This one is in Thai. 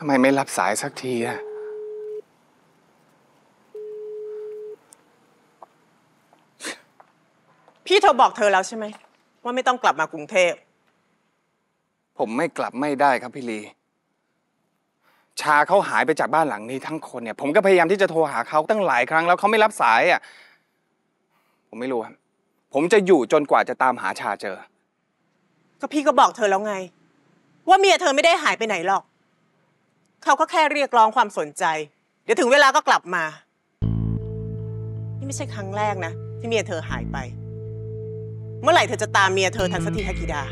ทำไมไม่รับสายสักทีอะพี่โทรบอกเธอแล้วใช่ไหม ว่าไม่ต้องกลับมากรุงเทพ ผมไม่กลับไม่ได้ครับพี่ลี ชาเขาหายไปจากบ้านหลังนี้ทั้งคนเนี่ย ผมก็พยายามที่จะโทรหาเขาตั้งหลายครั้งแล้วเขาไม่รับสายอะ ผมไม่รู้ครับ ผมจะอยู่จนกว่าจะตามหาชาเจอ ก็พี่ก็บอกเธอแล้วไง ว่าเมียเธอไม่ได้หายไปไหนหรอก เขาก็แค่เรียกร้องความสนใจ เดี๋ยวถึงเวลาก็กลับมา นี่ไม่ใช่ครั้งแรกนะ ที่เมียเธอหายไป เมื่อไหร่เธอจะตามเมียเธอทันสักทีฮากิดา